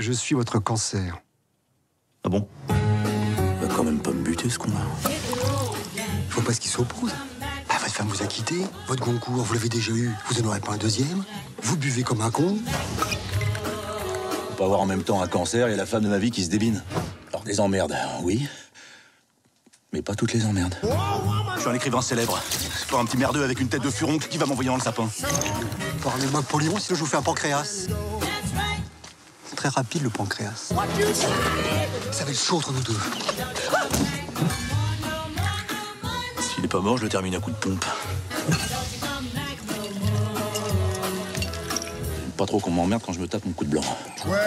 Je suis votre cancer. Ah bon? Va quand même pas me buter ce con-là. Je vois pas ce qui s'oppose. Ah, votre femme vous a quitté, votre concours, vous l'avez déjà eu, vous en aurez pas un deuxième, vous buvez comme un con? On peut avoir en même temps un cancer et la femme de ma vie qui se débine. Alors des emmerdes, oui. Mais pas toutes les emmerdes. Je suis un écrivain célèbre. C'est pas un petit merdeux avec une tête de furoncle qui va m'envoyer dans le sapin. Parlez-moi Polyron, sinon je vous fais un pancréas. Très rapide le pancréas. Ça va être chaud entre nous deux. S'il est pas mort, je le termine à coup de pompe. Pas trop qu'on m'emmerde quand je me tape mon coup de blanc. Well,